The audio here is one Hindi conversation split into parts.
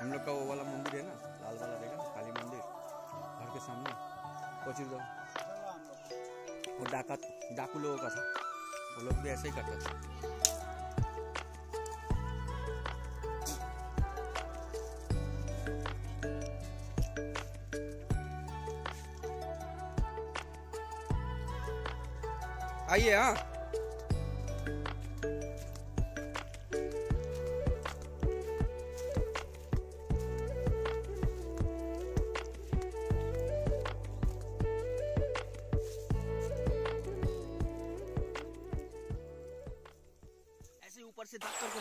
हम लोग का वो वाला मंदिर है ना, लाल वाला देखा, काली मंदिर, घर के सामने कोचिर दो वो डाका डाकू लोगों का था। वो लोग भी ऐसे ही करते थे। आइए हाँ।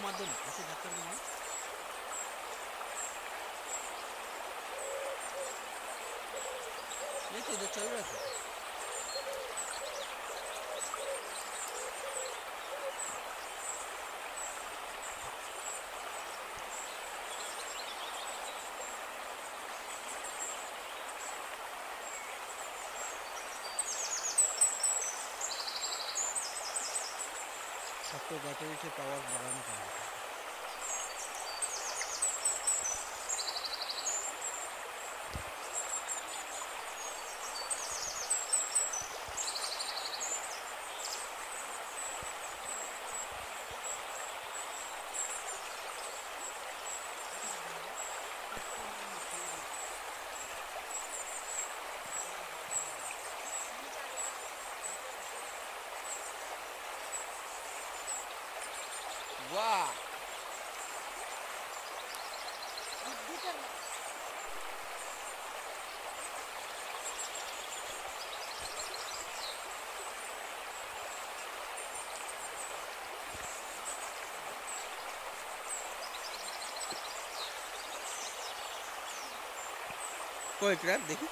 মাধ্যমে আছে ডাক্তার এই সত্য ব্যাটারিতে পাওয়ার বাড়ানো चल रहा था सबको बैटरी से पावर बढ़ाना पड़ेगा वाह कोई ट्रैप देखी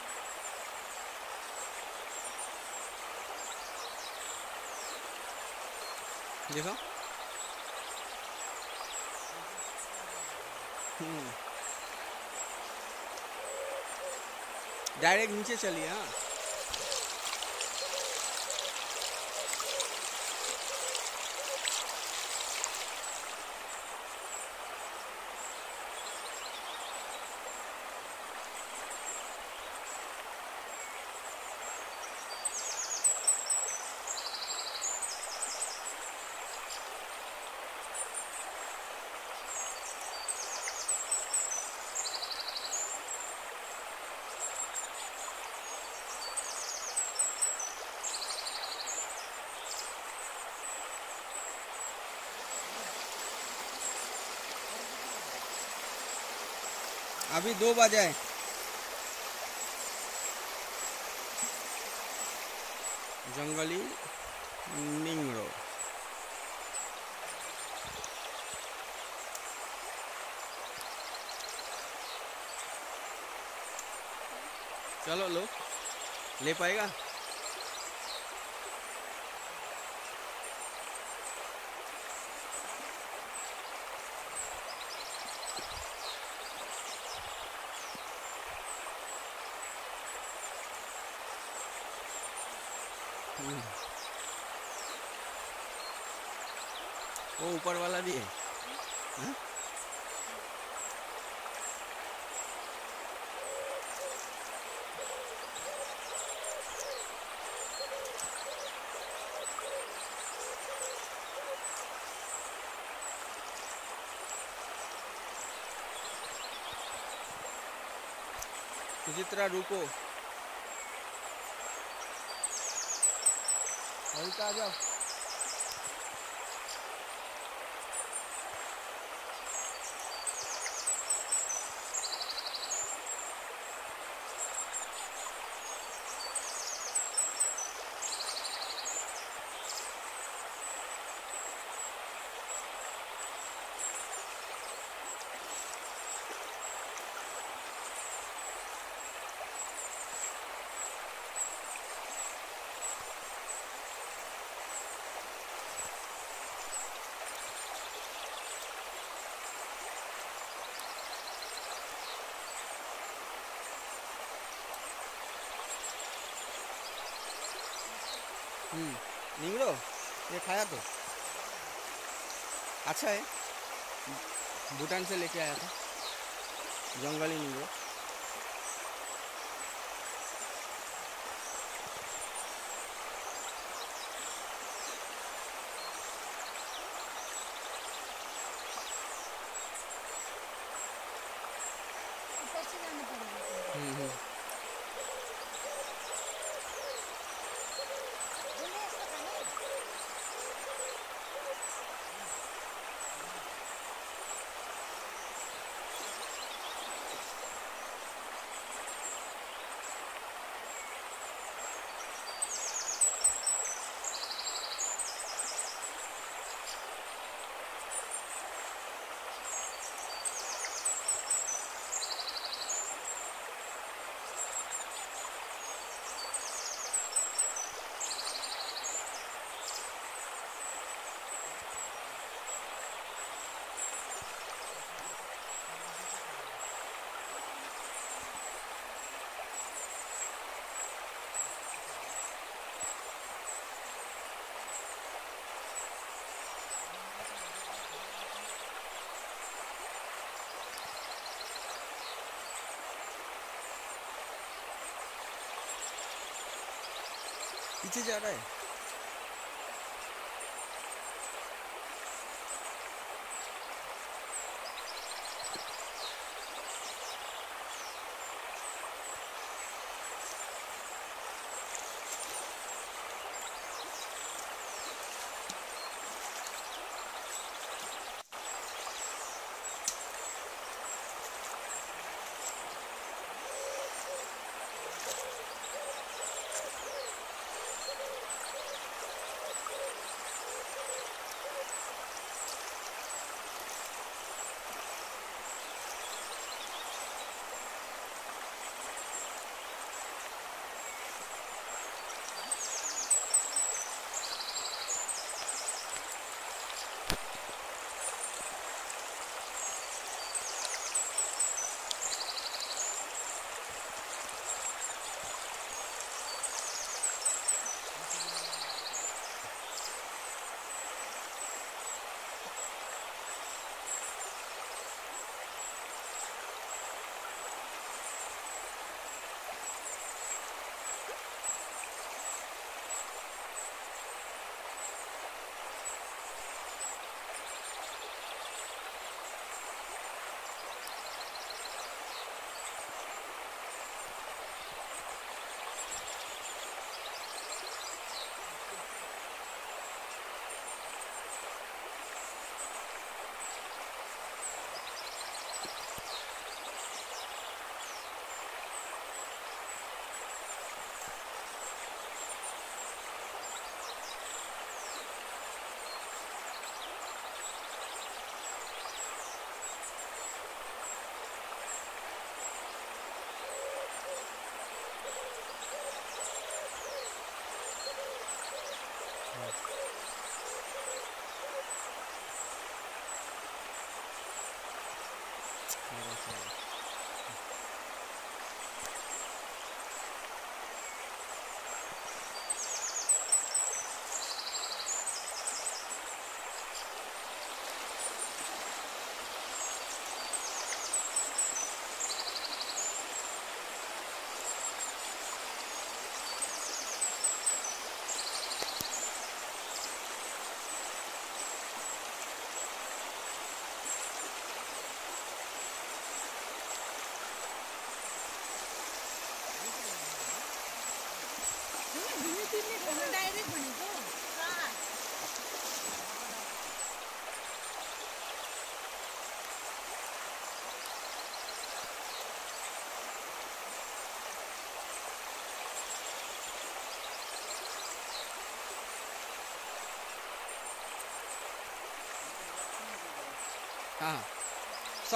देखो डायरेक्ट नीचे चलिए हाँ। अभी दो बजे है। जंगली निंगरो चलो लोग ले पाएगा? ऊपर वाला भी है। हाँ? सुचित्रा रुको। हल्का जाओ। खाया तो। अच्छा है। भूटान से लेके आया था। जंगली नींबू पीछे जा रहा है।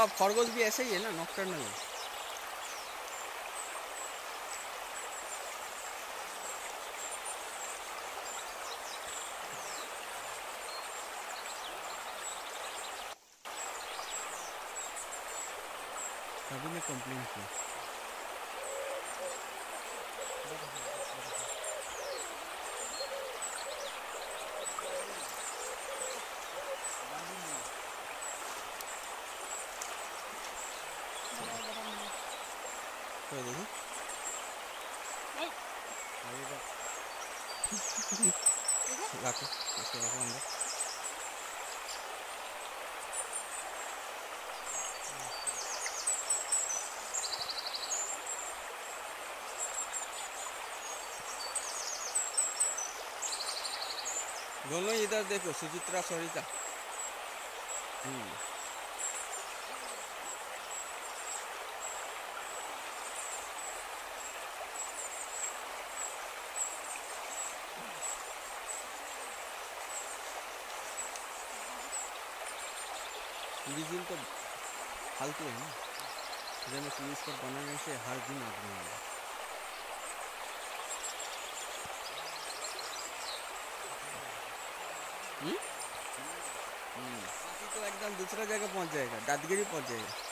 सब खरगोश भी ऐसे ही है ना नॉक्टर्नल है सभी मैं कंप्लेन किया। दोनों इधर देखो सुचित्रा सरिता हम्म टूरिज्म तो फालतू है ना इधर में टूरिस्ट पर बनाने से हर दिन आदमी आएगा बाकी तो एकदम दूसरा जगह पहुँच जाएगा दादगिरी पहुँच जाएगा।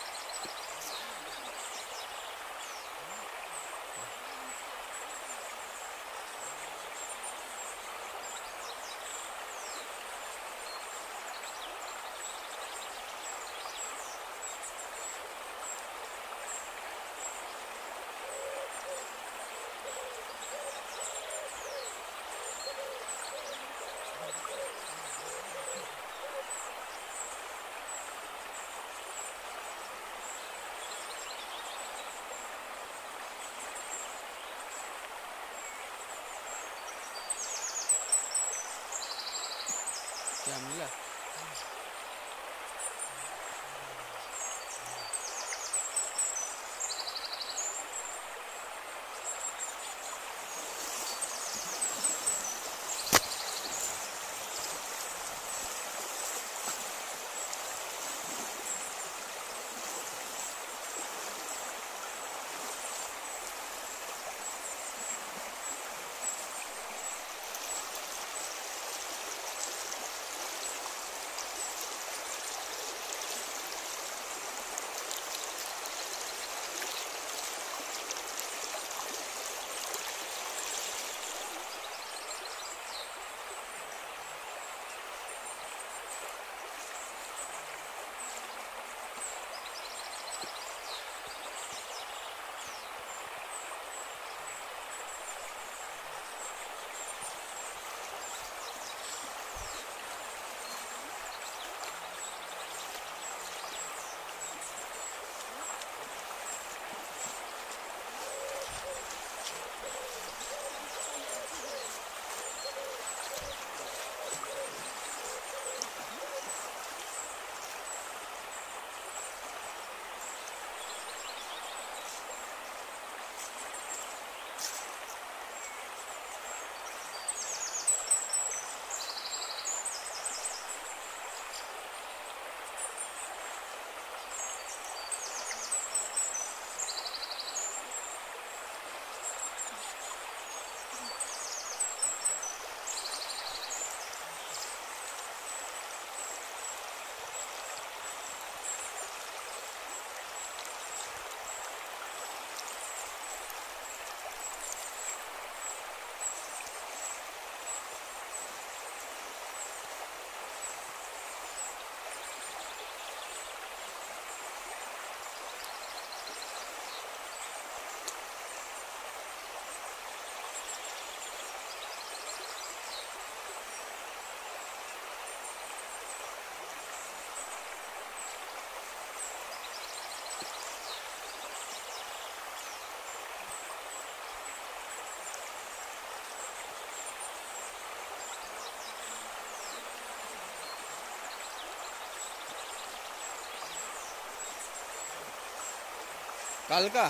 कल का?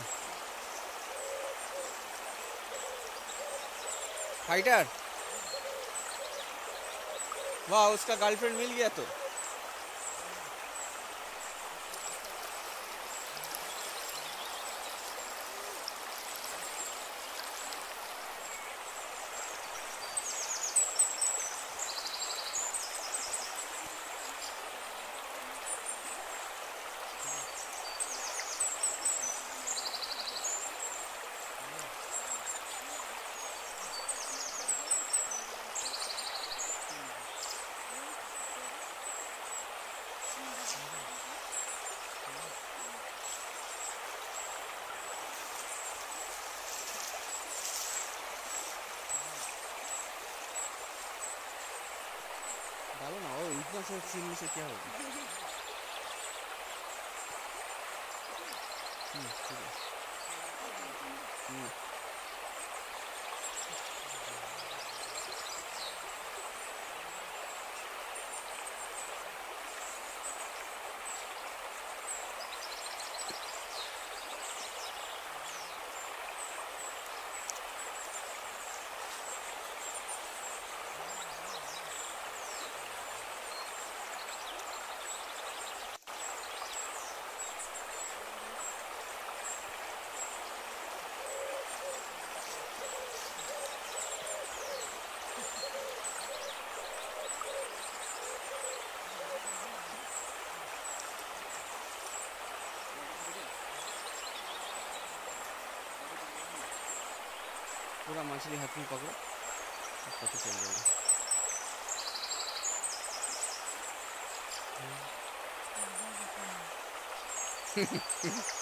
फाइटर वाह उसका गर्लफ्रेंड मिल गया तो। 中に石やろう。うん、すごい。うん。আমরা মাছলি হাতেই পাবো কত চলে যাবে Mm-hmm.